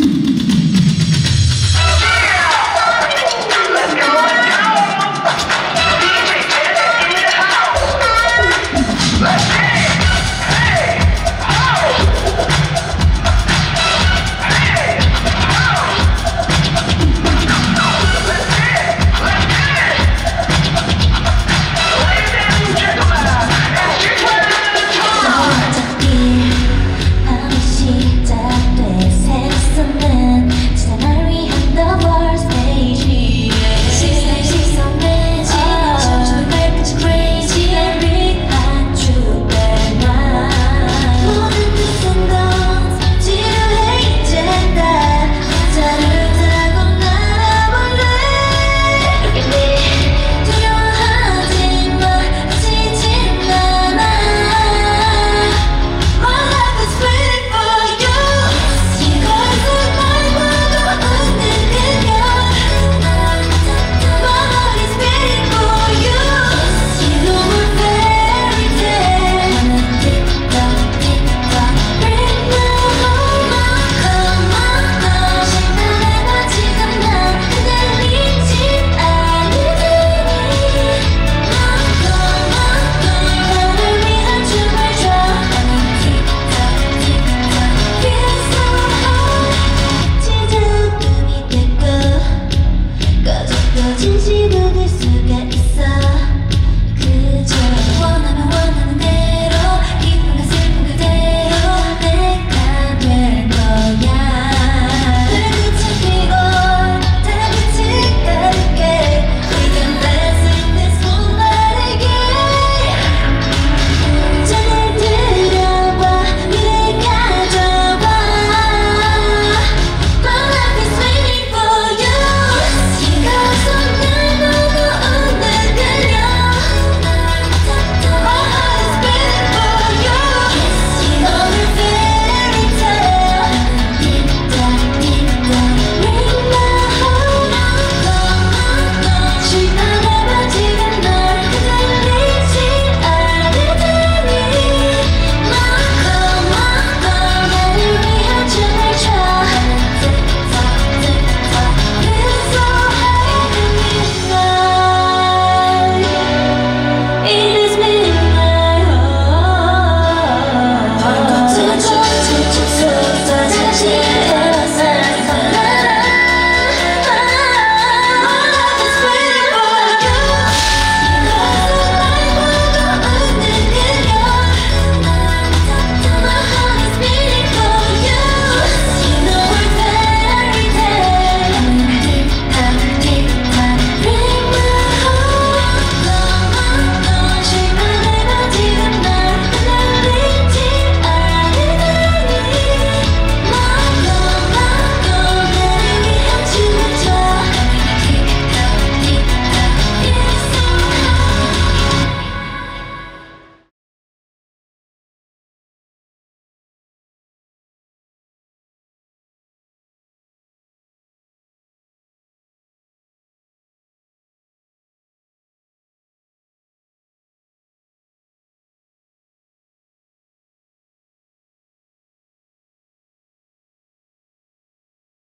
Thank 只是。